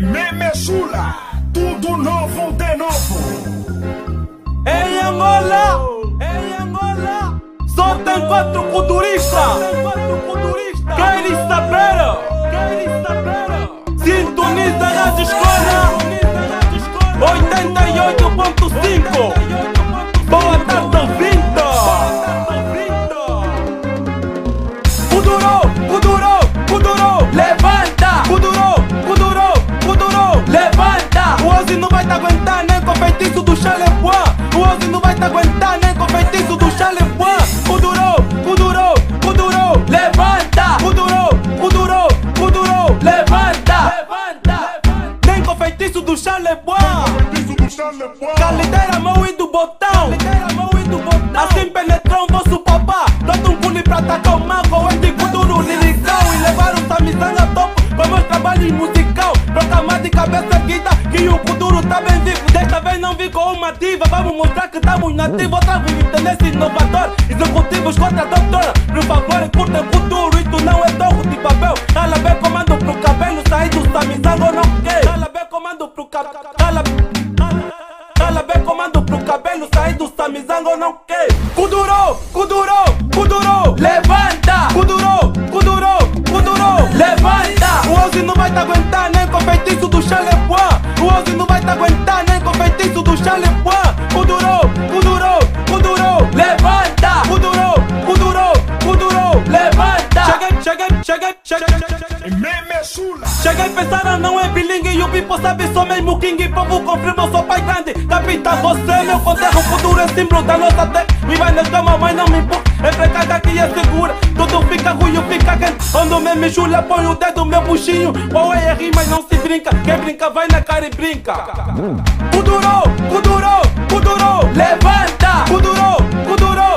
Meme Chula, tudo novo de novo. Em Angola, em Angola, só tem quatro culturistas. Querem saber? Feitiço do Chalepois. O Ozzy não vai te aguentar nem com o feitiço do Chalepois. Kuduro, Kuduro, Kuduro, levanta. Kuduro, Kuduro, Kuduro, levanta. Levanta. Nem com o feitiço do Chalepois. Caliteira, mão e do botão. Assim penetrou o vosso papá. Executivos contra a doutora. Por favor, curta o futuro. Isto não é torro de papel. Cala bem comando pro cabelo. Sair do samizanga ou não quer. Cala bem comando pro cabelo. Cala bem comando pro cabelo sair do samizango não quer Kuduro, Kuduro, Kuduro Levanta Chula, Cheguei pensando, não é bilingue E o Pipo sabe, sou mesmo king Povo confirma, sou pai grande. Capitão, você é meu conterro Futuro é símbolo da nossa terra Me vai na cama, mas não me empurra É precada que é segura. Tudo fica ruim, fica quente. Quando me me jula, põe o dedo no meu buchinho. Qual é a rima e não se brinca. Quem brinca vai na cara e brinca. Kuduro, Kuduro, Kuduro Levanta Kuduro, Kuduro